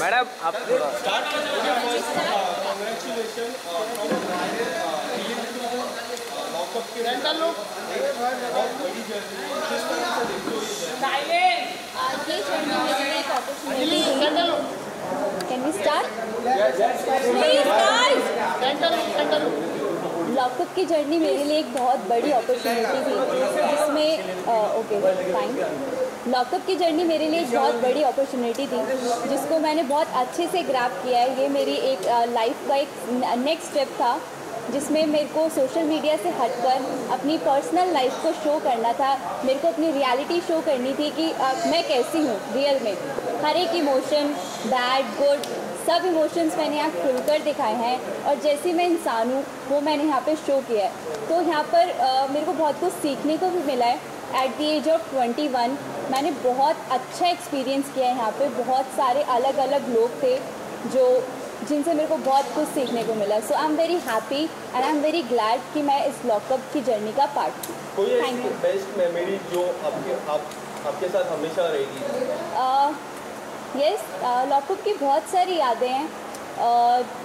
Madam, आप can we start please guys lockup की journey मेरे लिए एक बहुत बड़ी अपॉर्चुनिटी थी, जिसमें ओके फाइन लॉकअप की जर्नी मेरे लिए एक बहुत बड़ी अपॉर्चुनिटी थी जिसको मैंने बहुत अच्छे से ग्रैप किया है। ये मेरी एक लाइफ का एक नेक्स्ट स्टेप था जिसमें मेरे को सोशल मीडिया से हटकर अपनी पर्सनल लाइफ को शो करना था। मेरे को अपनी रियलिटी शो करनी थी कि अ, मैं कैसी हूँ रियल में। हर एक इमोशन बैड गुड सब इमोशंस मैंने यहाँ खुलकर दिखाए हैं और जैसी मैं इंसान हूँ वो मैंने यहाँ पे शो किया है। तो यहाँ पर अ, मेरे को बहुत कुछ सीखने को भी मिला है एट द एज ऑफ़ 21 मैंने बहुत अच्छा एक्सपीरियंस किया है यहाँ पे। बहुत सारे अलग अलग लोग थे जो जिनसे मेरे को बहुत कुछ सीखने को मिला। So I am very happy and I am very glad कि मैं इस लॉकअप की जर्नी का पार्ट हूँ। ऐसी you. बेस्ट मेमोरी जो आपके आप आपके साथ हमेशा रहेगी? यस लॉकअप की बहुत सारी यादें हैं।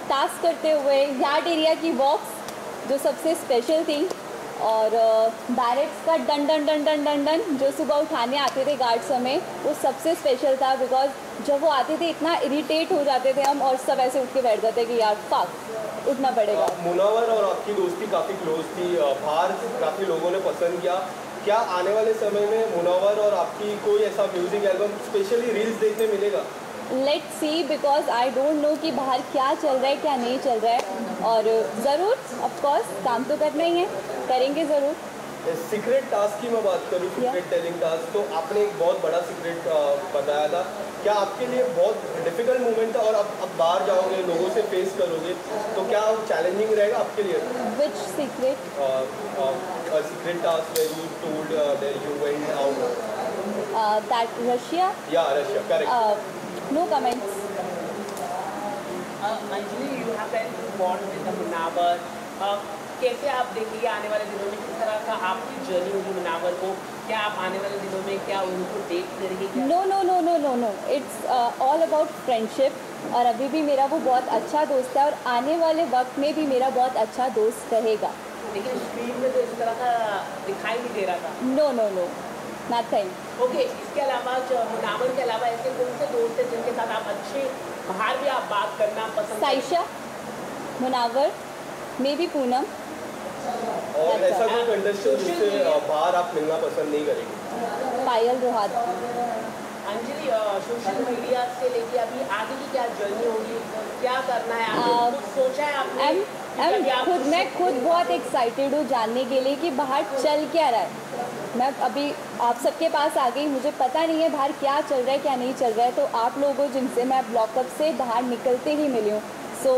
टास्क करते हुए यार्ड एरिया की वॉक्स जो सबसे स्पेशल थी। और बैरेक्स का done done done done done done जो सुबह उठाने आते थे गार्ड्स हमें वो सबसे स्पेशल था बिकॉज़ जब वो आते थे इतना इरिटेट हो जाते थे हम और सब ऐसे उठ के बैठ जाते कि यार फक उठना पड़ेगा। मुनावर और आपकी दोस्ती काफ़ी क्लोज थी बाहर काफ़ी लोगों ने पसंद किया। क्या आने वाले समय में मुनावर और आपकी कोई ऐसा म्यूज़िक एल्बम स्पेशली रील्स देखने मिलेगा? Let see because I don't know कि बाहर क्या चल रहा है क्या नहीं चल रहा है। और ज़रूर ऑफकोर्स काम तो करना ही है। करेंगे ज़रूर। सीक्रेट टास्क की मैं बात करूँ सीक्रेट टेलिंग टास्क तो आपने एक बहुत बड़ा सीक्रेट बताया था। क्या आपके लिए बहुत डिफ़िकल्ट मोमेंट था और अब अब बाहर जाओगे लोगों से फेस करोगे तो क्या चैलेंजिंग रहेगा आपके लिए? Which secret secret task were you told that you went out that Russia या Russia correct no comments Anjali you have very good bond with the Munawar Uh, कैसे आप देखेंगे आने वाले दिनों में किस तरह का आपकी जर्नी होगी मुनावर को? क्या आप आने वाले दिनों में क्या उनको देखते रहेंगे no no no no no no it's all about friendship और अभी भी मेरा वो बहुत अच्छा दोस्त है और आने वाले वक्त में भी मेरा बहुत अच्छा दोस्त रहेगा। लेकिन स्क्रीन में तो इस तरह का दिखाई नहीं दे रहा था। No no no nothing okay इसके अलावा जो मुनावर के अलावा ऐसे कौन से दोस्त हैं जिनके साथ आप अच्छे बाहर भी आप बात करना पसंद साइशा मुनावर मे बी पूनम और ऐसा कोई कंटेस्टेंट जिससे बाहर आप मिलना पसंद नहीं करेंगे? पायल रोहात। अंजलि सोशल मीडिया से लेके अभी आगे की क्या जर्नी होगी? क्या करना है? आपने कुछ सोचा है आपने एम एम खुद मैं खुद बहुत एक्साइटेड हूँ जानने के लिए कि बाहर चल क्या रहा है। मैं अभी आप सबके पास आ गई मुझे पता नहीं है बाहर क्या चल रहा है क्या नहीं चल रहा है तो आप लोगों जिनसे मैं ब्लॉकअप से बाहर निकलते ही मिली हूँ। So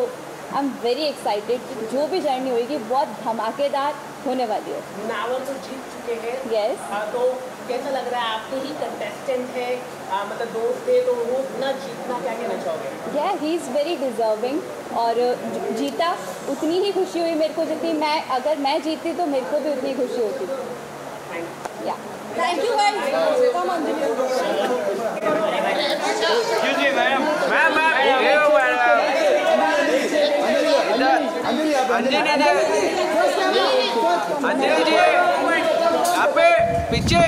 I am very excited कि जो भी जर्नी होगी बहुत धमाकेदार होने वाली है। मुनावर तो जीत चुके हैं। Yes. हाँ, तो कैसा लग रहा है? आपके ही कंटेस्टेंट है। आ, मतलब दोस्त थे तो वो इतना जीतना क्या कहना चाहोगे? या ही इज़ वेरी डिजर्विंग और जीता उतनी ही खुशी हुई मेरे को जितनी मैं अगर मैं जीती तो मेरे को भी उतनी खुशी होती। Thank you thank you guys come Anjali Excuse me, ma'am ma'am ma'am ये वो मैडम इधर अंजलि दीदी अंजलि जी यहाँ पे पीछे